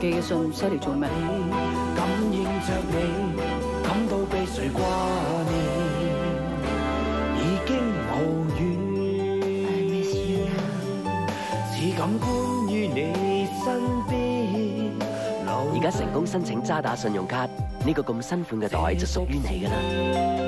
寄嘅信犀嚟做咩？感应着你感到被谁挂念？已经无怨只感官于你身边。而家成功申请渣打信用卡呢个咁新款嘅袋就属于你噶啦。